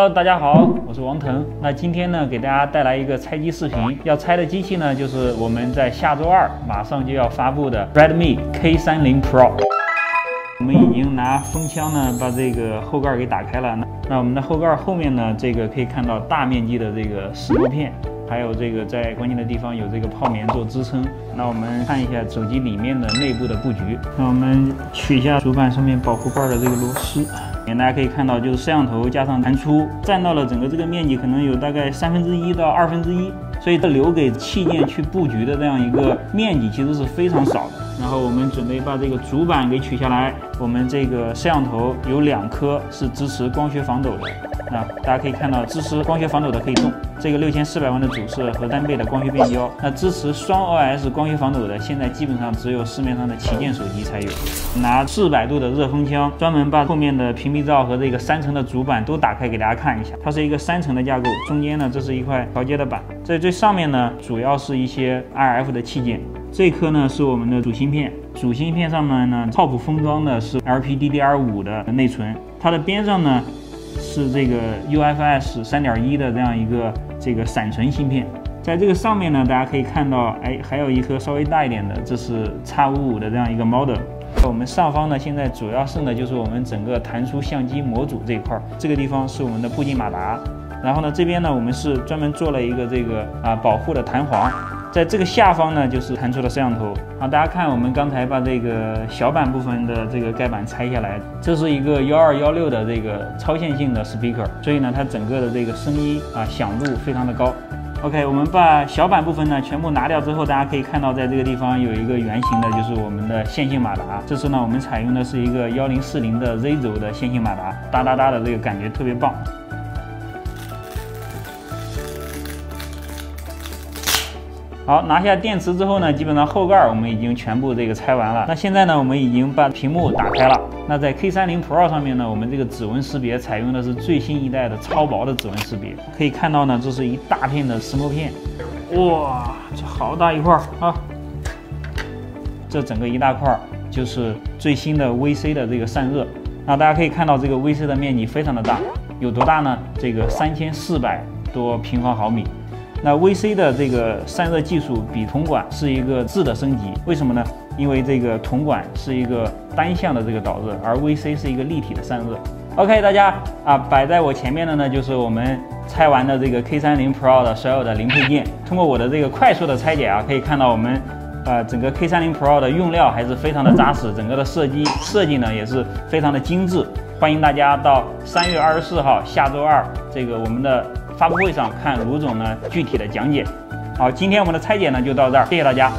Hello，大家好，我是王腾。那今天呢，给大家带来一个拆机视频。要拆的机器呢，就是我们在下周二马上就要发布的 Redmi K30 Pro。我们已经拿风枪呢，把这个后盖给打开了。那那我们的后盖后面呢，这个可以看到大面积的这个石墨片。还有这个在关键的地方有这个泡棉做支撑。那我们看一下手机里面的内部的布局。那我们取下主板上面保护盖的这个螺丝。大家可以看到，就是摄像头加上弹出，占到了整个这个面积，可能有大概三分之一到二分之一。所以它留给器件去布局的这样一个面积其实是非常少的。然后我们准备把这个主板给取下来。我们这个摄像头有两颗是支持光学防抖的，啊大家可以看到支持光学防抖的可以动。这个六千四百万的主摄和单倍的光学变焦，那支持双 OS 光学防抖的，现在基本上只有市面上的旗舰手机才有。拿四百度的热风枪，专门把后面的屏蔽罩和这个三层的主板都打开给大家看一下。它是一个三层的架构，中间呢这是一块调节的板，在最上面呢主要是一些 RF 的器件。这颗呢是我们的主芯片，主芯片上面呢 top 封装的是 LPDDR5 的内存，它的边上呢是这个 UFS 3.1的这样一个这个闪存芯片，在这个上面呢，大家可以看到，哎，还有一颗稍微大一点的，这是 X55 的这样一个 model。我们上方呢，现在主要剩的就是我们整个弹出相机模组这一块，这个地方是我们的步进马达，然后呢，这边呢，我们是专门做了一个这个啊保护的弹簧。在这个下方呢，就是弹出的摄像头。好，大家看，我们刚才把这个小板部分的这个盖板拆下来，这是一个幺二幺六的这个超线性的 speaker，所以呢，它整个的这个声音啊响度非常的高。OK，我们把小板部分呢全部拿掉之后，大家可以看到，在这个地方有一个圆形的，就是我们的线性马达。这次呢，我们采用的是一个幺零四零的 Z 轴的线性马达，哒哒哒的这个感觉特别棒。好，拿下电池之后呢，基本上后盖我们已经全部这个拆完了。那现在呢，我们已经把屏幕打开了。那在 K30 Pro 上面呢，我们这个指纹识别采用的是最新一代的超薄的指纹识别。可以看到呢，这是一大片的石墨片，哇，这好大一块啊！这整个一大块就是最新的 VC 的这个散热。那大家可以看到，这个 VC 的面积非常的大，有多大呢？这个三千四百多平方毫米。那 VC 的这个散热技术比铜管是一个质的升级，为什么呢？因为这个铜管是一个单向的这个导热，而 VC 是一个立体的散热。OK，大家啊，摆在我前面的呢就是我们拆完的这个 K30 Pro 的所有的零配件。通过我的这个快速的拆解啊，可以看到我们呃整个 K30 Pro 的用料还是非常的扎实，整个的设计设计呢也是非常的精致。欢迎大家到三月二十四号下周二这个我们的。发布会上看卢总呢具体的讲解。好，今天我们的拆解呢就到这儿，谢谢大家。